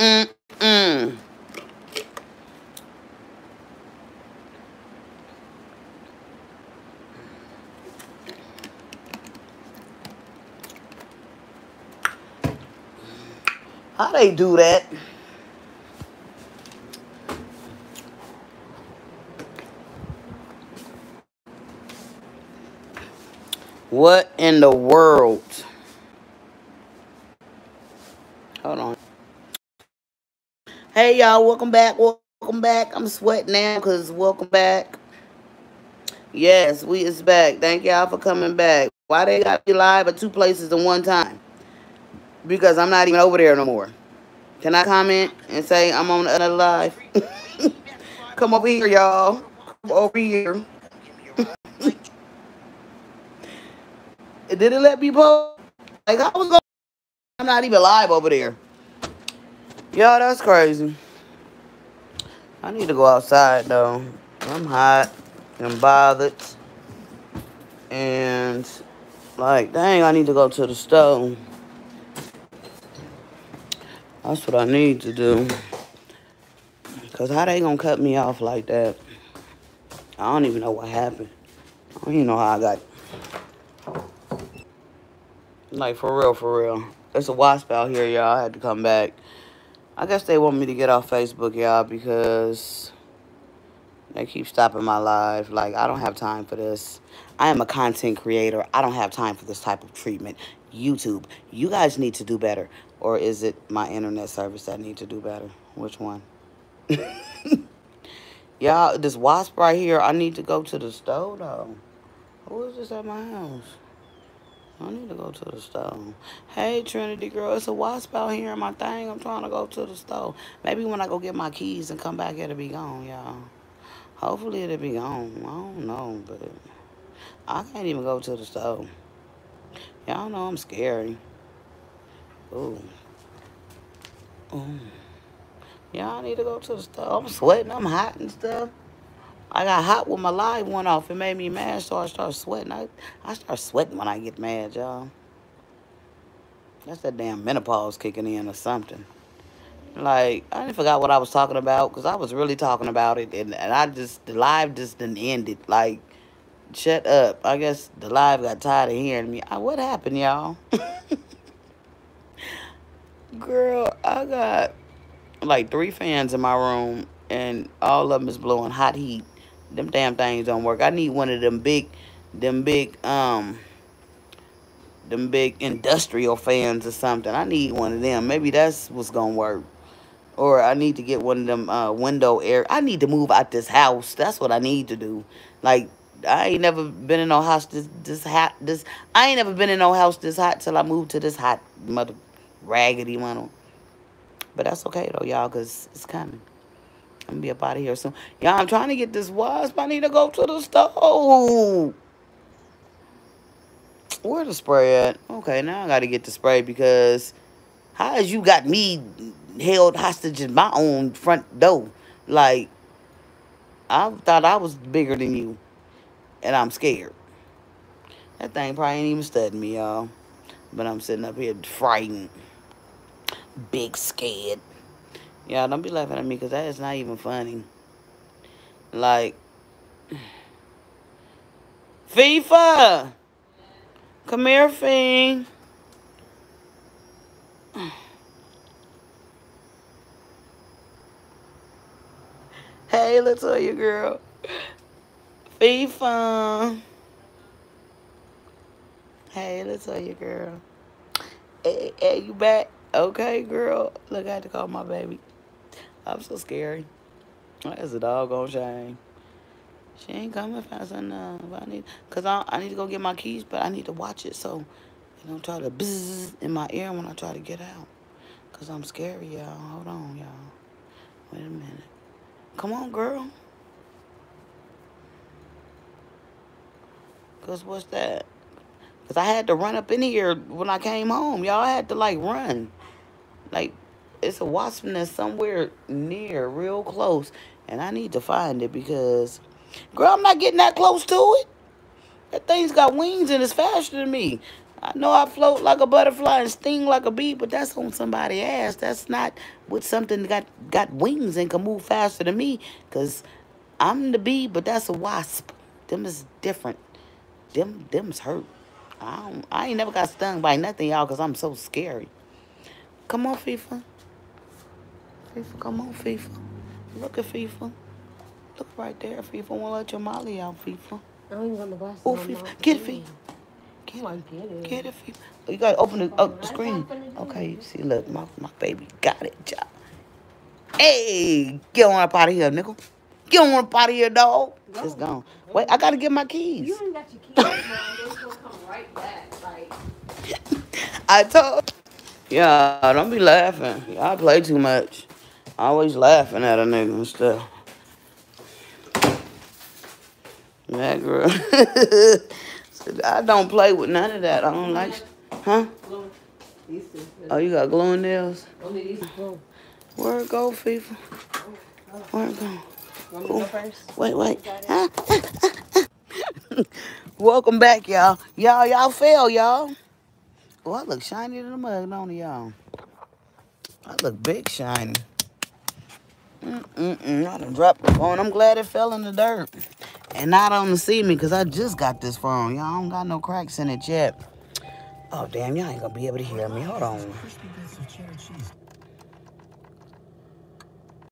mm. How they do that? What in the world? Hold on. Hey y'all, welcome back. Welcome back. I'm sweating now because welcome back. Yes, we is back. Thank y'all for coming back. Why they got me live at two places at one time? Because I'm not even over there no more. Can I comment and say I'm on another live? Come over here, y'all. Come over here. Did it let me post? Like, I was going I'm not even live over there. Yo, that's crazy. I need to go outside, though. I'm hot and bothered. And, like, dang, I need to go to the stove. That's what I need to do. Because how they going to cut me off like that? I don't even know what happened. I don't even know how I got like, for real, for real. There's a wasp out here, y'all. I had to come back. I guess they want me to get off Facebook, y'all, because they keep stopping my live. Like, I don't have time for this. I am a content creator. I don't have time for this type of treatment. YouTube, you guys need to do better. Or is it my internet service that need to do better? Which one? y'all, this wasp right here, I need to go to the stove, though. Who is this at my house? I need to go to the store. Hey, Trinity girl, it's a wasp out here in my thing. I'm trying to go to the store. Maybe when I go get my keys and come back, it'll be gone, y'all. Hopefully it'll be gone. I don't know, but I can't even go to the store. Y'all know I'm scary. Ooh. Ooh. Y'all need to go to the store. I'm sweating. I'm hot and stuff. I got hot when my live went off. It made me mad, so I started sweating. I, I start sweating when I get mad, y'all. That's that damn menopause kicking in or something. Like, I didn't forgot what I was talking about because I was really talking about it. And, and I just, the live just didn't end it. Like, shut up. I guess the live got tired of hearing me. I, what happened, y'all? Girl, I got like three fans in my room and all of them is blowing hot heat them damn things don't work. I need one of them big, them big, um, them big industrial fans or something. I need one of them. Maybe that's what's gonna work. Or I need to get one of them uh, window air. I need to move out this house. That's what I need to do. Like I ain't never been in no house this this hot this. I ain't never been in no house this hot till I moved to this hot mother raggedy one. But that's okay though, y'all, cause it's coming. I'm gonna be up out of here soon. Y'all, I'm trying to get this wasp. I need to go to the stove. Where the spray at? Okay, now I gotta get the spray because how has you got me held hostage in my own front door? Like, I thought I was bigger than you. And I'm scared. That thing probably ain't even studying me, y'all. But I'm sitting up here frightened. Big scared. Y'all don't be laughing at me because that is not even funny. Like, FIFA! Come here, Fing. Hey, Latoya girl. FIFA. Hey, Latoya girl. Hey, hey, you back? Okay, girl. Look, I had to call my baby. I'm so scary. That's a doggone shame. She ain't coming fast enough. I need, cause I, I need to go get my keys, but I need to watch it so it don't try to buzz in my ear when I try to get out. Cause I'm scary, y'all. Hold on, y'all. Wait a minute. Come on, girl. Cause what's that? Cause I had to run up in here when I came home. Y'all had to like run. Like it's a wasp nest somewhere near, real close. And I need to find it because, girl, I'm not getting that close to it. That thing's got wings and it's faster than me. I know I float like a butterfly and sting like a bee, but that's on somebody's ass. That's not with something that got got wings and can move faster than me. Cause I'm the bee, but that's a wasp. Them is different. Them them's hurt. I I ain't never got stung by nothing, y'all, cause I'm so scary. Come on, FIFA. FIFA, come on, FIFA. Look at FIFA. Look right there, FIFA. Won't let your molly out, FIFA. I don't even want the glasses Oh, FIFA. Get it, FIFA. Come on, get it. Get it, FIFA. You gotta open the, up the screen. Okay, you see, look, my, my baby got it, job. Hey, get on up out of here, nickel. Get on up out of here, dog. Go. It's gone. Wait, I gotta get my keys. You ain't got your keys, Mom. They're gonna come right back. Like, I told. Yeah, don't be laughing. Y'all play too much. Always laughing at a nigga and stuff. That girl. I don't play with none of that. I don't like. Huh? Oh, you got glowing nails? Where it go, FIFA? Where it go? To first? Wait, wait. Ah, ah, ah, Welcome back, y'all. Y'all, y'all fell, y'all. Oh, I look shiny in the mug, don't y'all? I look big shiny. Mm-mm-mm. I done dropped the phone. I'm glad it fell in the dirt. And not on the see me, because I just got this phone. Y'all don't got no cracks in it yet. Oh, damn. Y'all ain't to be able to hear me. Hold on.